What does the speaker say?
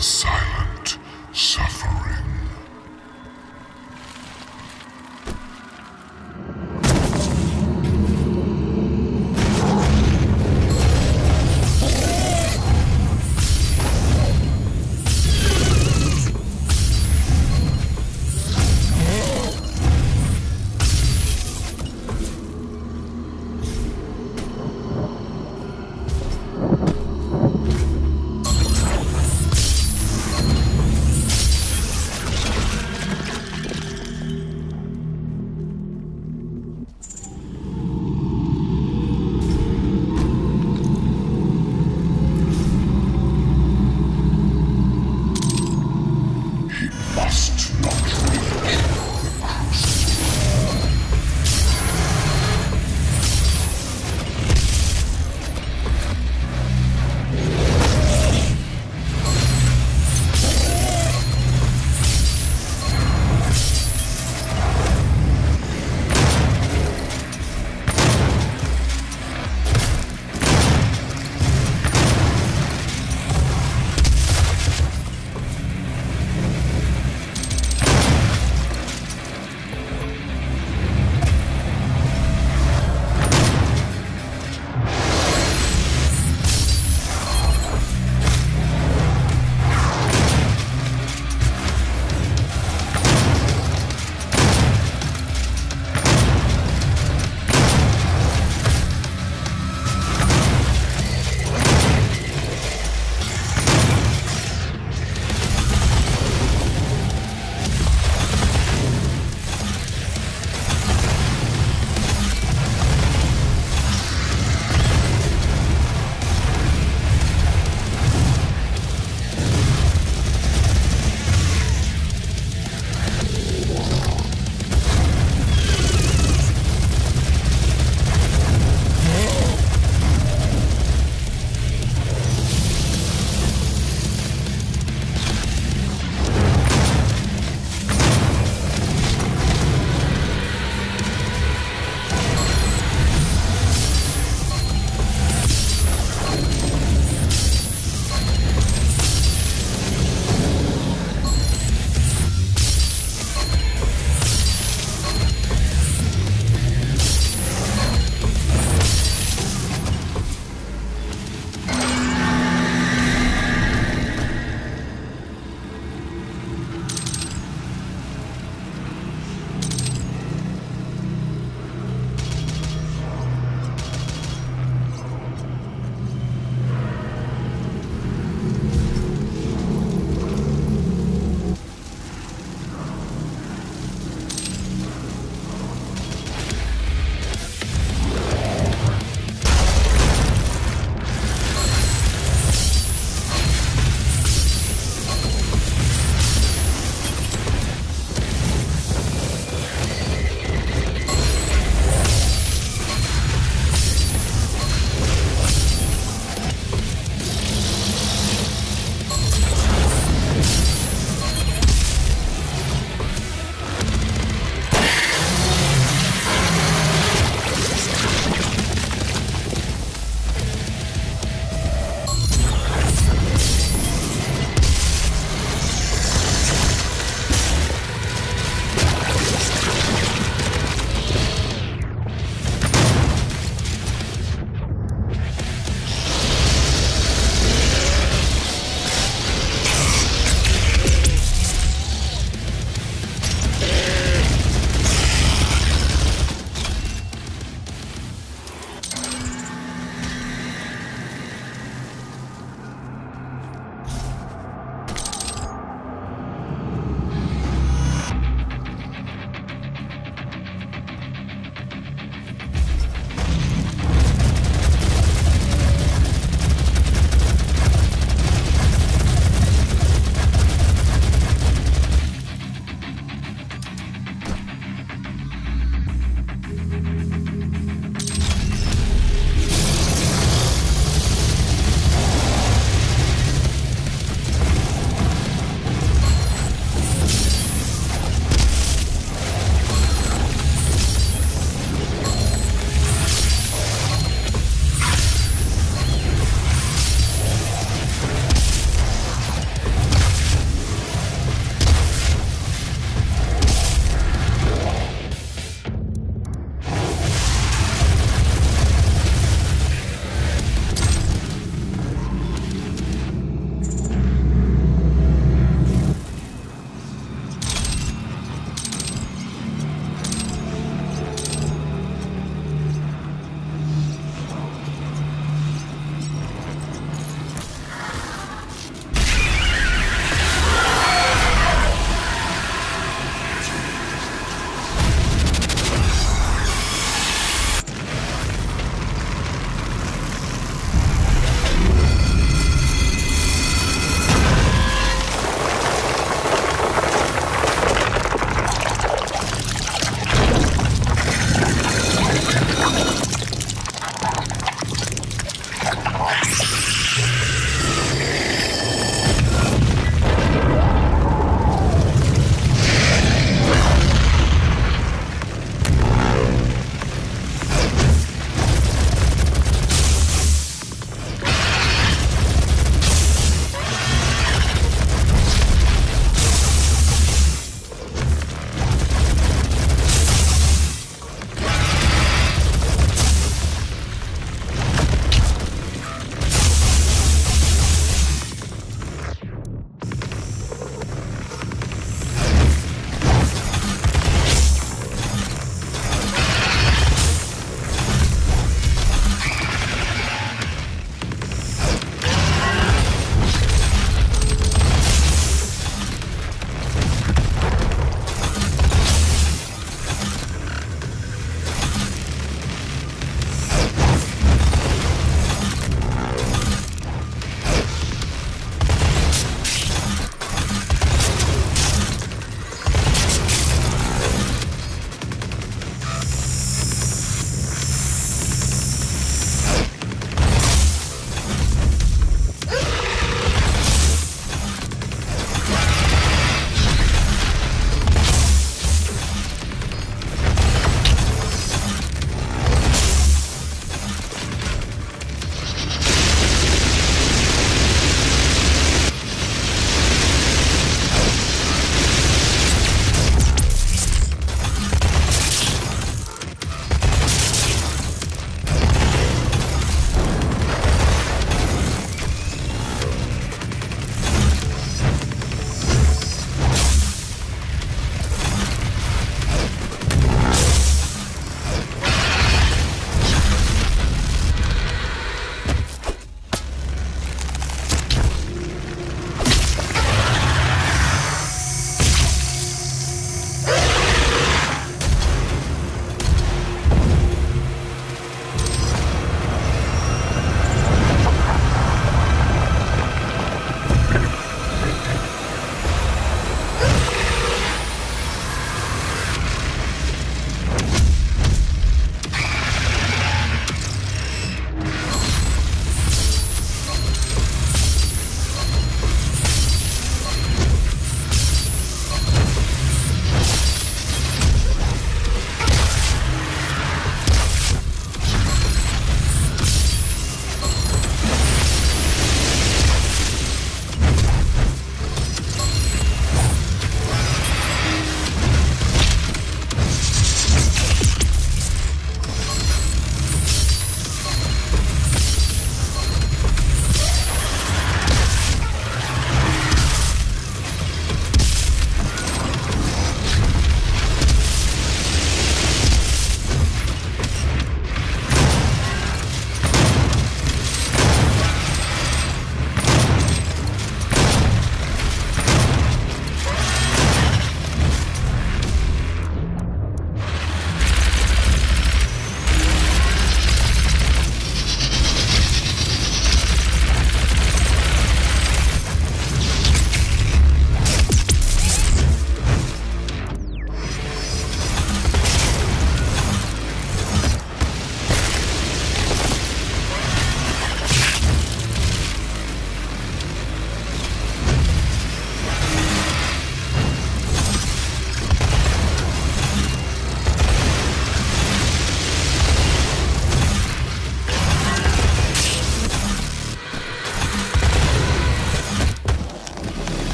silent suffering.